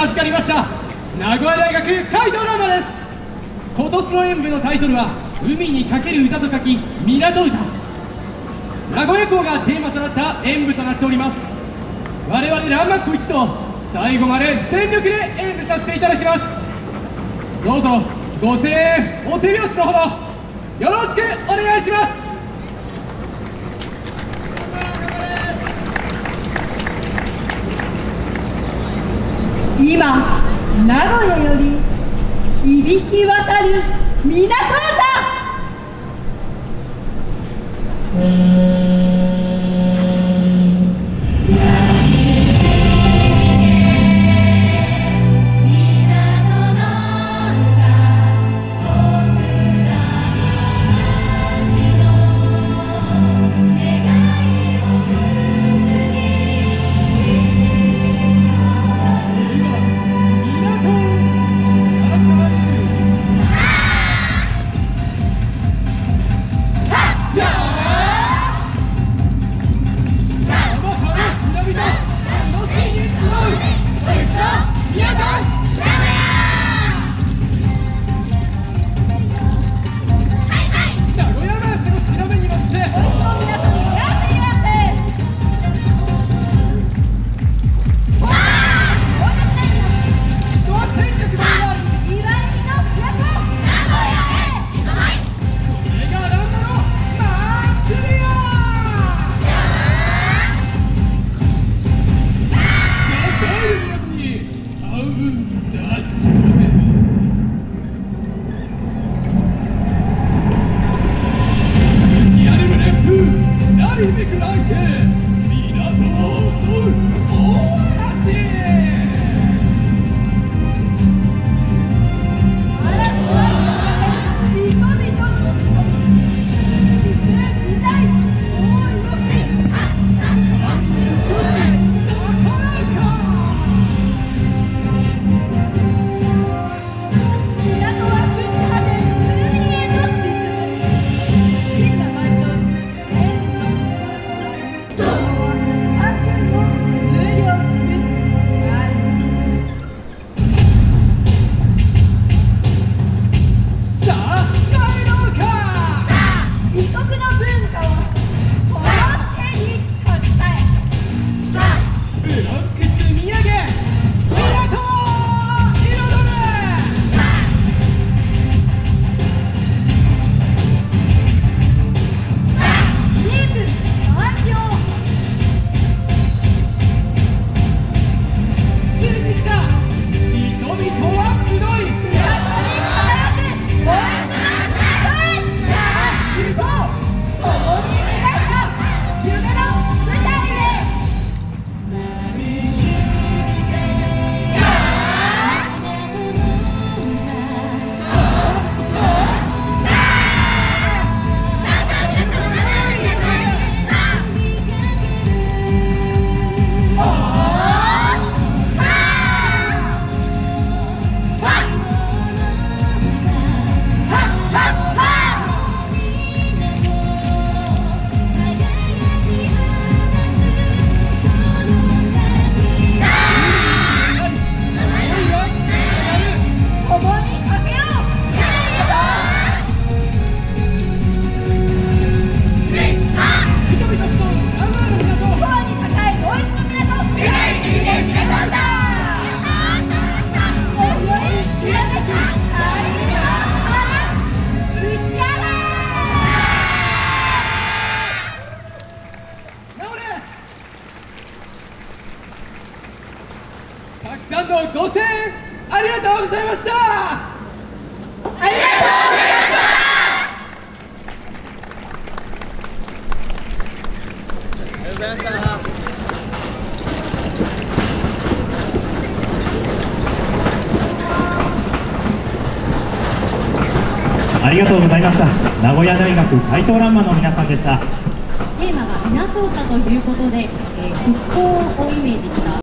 預かりました。名古屋大学海藤ラマです。今年の演舞のタイトルは「海にかける歌」と書き「港歌」名古屋港がテーマとなった演舞となっております。我々ランマック一同最後まで全力で演舞させていただきます。どうぞご声援お手拍子のほどよろしくお願いします。今名古屋より響き渡る港歌のご声援ありがとうございましたありがとうございました。ありがとうございました。ありがとうございました名古屋大学怪盗ランマの皆さんでした。テーマが港歌ということで、えー復興をイメージした